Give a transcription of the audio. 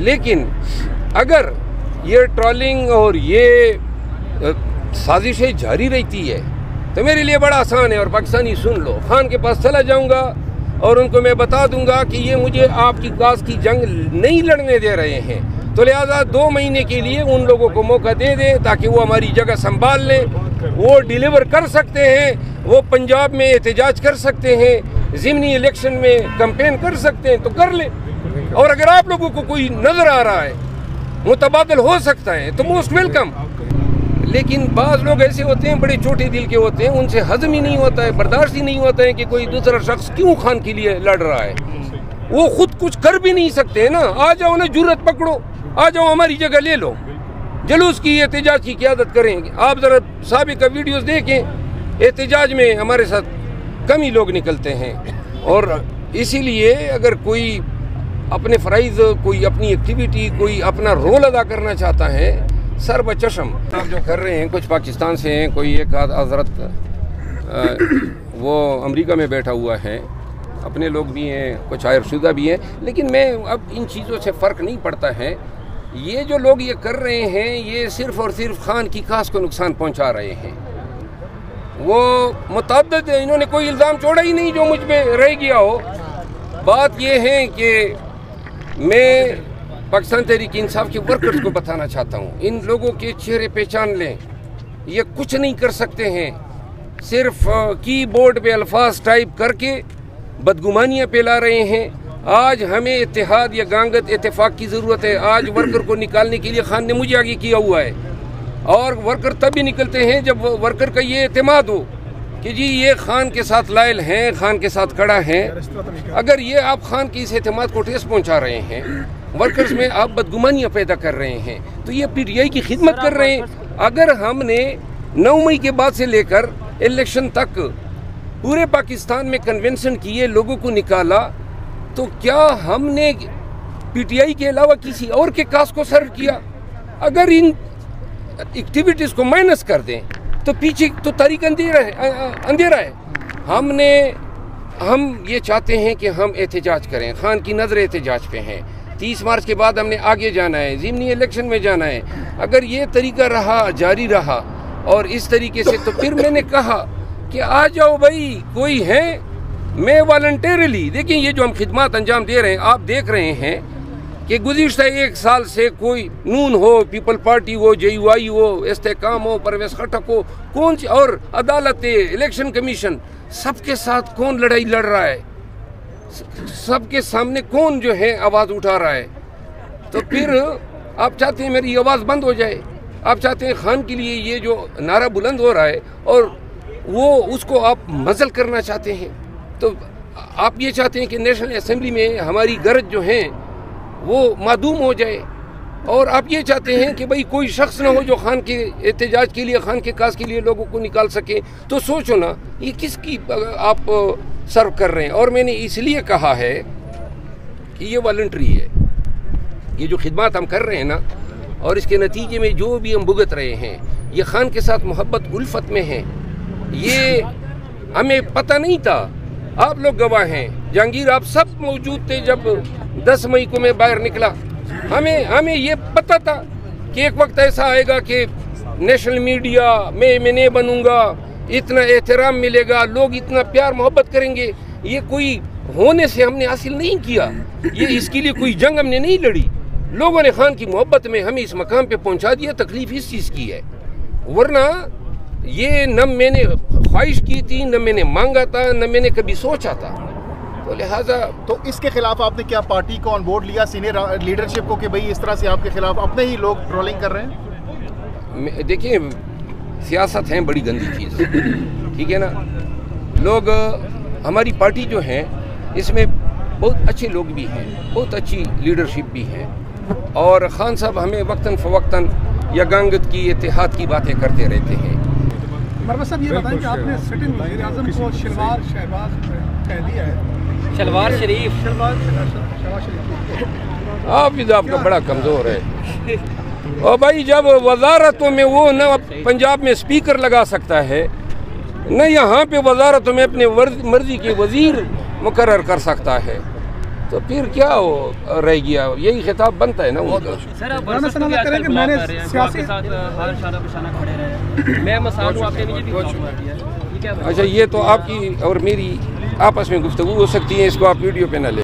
लेकिन अगर ये ट्रॉलिंग और ये साजिशें जारी रहती है तो मेरे लिए बड़ा आसान है और पाकिस्तानी सुन लो। खान के पास चला जाऊँगा और उनको मैं बता दूँगा कि ये मुझे आपकी काज की जंग नहीं लड़ने दे रहे हैं। तो लिहाजा दो महीने के लिए उन लोगों को मौका दे दें ताकि वो हमारी जगह संभाल लें। वो डिलीवर कर सकते हैं, वो पंजाब में एहतजाज कर सकते हैं, ज़िमनी इलेक्शन में कंपेन कर सकते हैं तो कर लें। और अगर आप लोगों को कोई नज़र आ रहा है, मुतबादल हो सकता है तो मोस्ट वेलकम लेकिन बाज़ लोग ऐसे होते हैं, बड़े छोटे दिल के होते हैं, उनसे हजम ही नहीं होता है, बर्दाश्त ही नहीं होता है कि कोई दूसरा शख्स क्यों खान के लिए लड़ रहा है। वो खुद कुछ कर भी नहीं सकते ना। आ जाओ ना ज़रूरत पकड़ो, आ जाओ हमारी जगह ले लो। जलूस की एहतजाज की क्यादत करें। आप ज़रा सबका वीडियोस देखें, एहतजाज में हमारे साथ कम ही लोग निकलते हैं। और इसीलिए अगर कोई अपने फ़राइज़, कोई अपनी एक्टिविटी कोई अपना रोल अदा करना चाहता है सर ब चशम आप जो कर रहे हैं, कुछ पाकिस्तान से हैं, कोई एक आध, हज़रत वो अमेरिका में बैठा हुआ है, अपने लोग भी हैं, कुछ आयरशुदा भी हैं, लेकिन मैं अब इन चीज़ों से फ़र्क नहीं पड़ता है। ये जो लोग ये कर रहे हैं, ये सिर्फ़ और सिर्फ़ खान की खास को नुकसान पहुँचा रहे हैं। वो मुतद इन्होंने कोई इल्ज़ाम छोड़ा ही नहीं जो मुझ पर रह गया हो। बात यह है कि मैं पाकिस्तान तहरीक इंसाफ के वर्कर्स को बताना चाहता हूँ। इन लोगों के चेहरे पहचान लें। ये कुछ नहीं कर सकते हैं। सिर्फ़ कीबोर्ड पे अल्फाज टाइप करके बदगुमानियाँ फैला रहे हैं। आज हमें इतिहाद या गांगत इतफाक़ की ज़रूरत है। आज वर्कर को निकालने के लिए खान ने मुझे आगे किया हुआ है। और वर्कर तब भी निकलते हैं जब वर्कर का ये अतमाद हो। कि जी ये खान के साथ लायल हैं खान के साथ कड़ा है। अगर ये आप खान की इस अतमाद को ठेस पहुँचा रहे हैं वर्कर्स में आप बदगुमानियाँ पैदा कर रहे हैं तो ये पीटीआई की खिदमत कर रहे हैं। अगर हमने नौ मई के बाद से लेकर इलेक्शन तक पूरे पाकिस्तान में कन्वेंशन किए लोगों को निकाला तो क्या हमने पीटीआई के अलावा किसी और के कास को सर्व किया? अगर इन एक्टिविटीज़ को माइनस कर दें तो पीछे तो तारीख अंधेरा है अंधेरा है। हमने, हम ये चाहते हैं कि हम एहतजाज करें, खान की नज़र एहतजाज पे हैं। तीस मार्च के बाद हमने आगे जाना है, ज़िमनी इलेक्शन में जाना है। अगर ये तरीका रहा, जारी रहा, और इस तरीके से तो फिर मैंने कहा कि आ जाओ भाई, कोई है? मैं वॉल्टरली देखिए ये जो हम खिदमत अंजाम दे रहे हैं, आप देख रहे हैं कि गुजशत एक साल से कोई नून हो, पीपल पार्टी हो जे यू आई हो इस्तेकाम हो परवेज खटक हो, कौन और अदालतें, इलेक्शन कमीशन, सबके साथ कौन लड़ाई लड़ रहा है? सबके सामने कौन जो है, आवाज़ उठा रहा है? तो फिर आप चाहते हैं मेरी आवाज़ बंद हो जाए? आप चाहते हैं खान के लिए ये जो नारा बुलंद हो रहा है, और वो, उसको आप मजल करना चाहते हैं? तो आप ये चाहते हैं कि नेशनल असम्बली में हमारी गरज जो है वो मदूम हो जाए। और आप ये चाहते हैं कि भाई कोई शख्स ना हो जो खान के एहतजाज के लिए, खान के काज के लिए लोगों को निकाल सके तो सोचो ना, ये किसकी आप सर्व कर रहे हैं? और मैंने इसलिए कहा है कि ये वॉल्ट्री है। ये जो खिदमत हम कर रहे हैं ना, और इसके नतीजे में जो भी हम भुगत रहे हैं, ये खान के साथ मोहब्बत, उल्फत में है। ये हमें पता नहीं था आप लोग गवाह हैं। जहांगीर, आप सब मौजूद थे जब 10 मई को मैं बाहर निकला। हमें हमें ये पता था कि एक वक्त ऐसा आएगा कि नेशनल मीडिया में मैं नहीं बनूँगा, इतना एहतराम मिलेगा, लोग इतना प्यार, मोहब्बत करेंगे। ये कोई होने से हमने हासिल नहीं किया। ये इसके लिए कोई जंग हमने नहीं लड़ी। लोगों ने खान की मोहब्बत में हमें इस मकाम पे पहुँचा दिया, तकलीफ़ इस चीज़ की है। वरना ये न मैंने ख्वाहिश की थी न मैंने मांगा था न मैंने कभी सोचा था। तो लिहाजा तो इसके खिलाफ आपने क्या पार्टी को ऑन बोर्ड लिया सीनियर लीडरशिप को कि भाई इस तरह से आपके खिलाफ अपने ही लोग ट्रोलिंग कर रहे हैं? देखिए सियासत है बड़ी गंदी चीज़। ठीक है ना? लोग हमारी पार्टी जो है इसमें बहुत अच्छे लोग भी हैं बहुत अच्छी लीडरशिप भी है। और ख़ान साहब हमें वक्ता फ़वक्ता या गांगत की इतिहाद की बातें करते रहते हैं। मरवा साहब ये बताएँ कि आपने सिटिंग वज़ीर आज़म को शलवार शहबाज कह दिया है। शलवार शरीफ। शलवार शहबाज शरीफ। आप भी आपका बड़ा कमज़ोर है। और भाई जब वजारतों में वो न पंजाब में स्पीकर लगा सकता है न यहाँ पे वजारतों में अपने मर्ज़ी के वज़ीर मुकर कर सकता है। तो फिर क्या हो रह गया? यही खिताब बनता है ना उनका। सर आप राना वर्सेस को सनाना भी कह रहे हैं आजकल कि ब्लॉक मैंने सियासी- रहे मैं? अच्छा ये तो आपकी और मेरी आपस में गुफ्तु हो सकती है इसको आप वीडियो पे ना ले।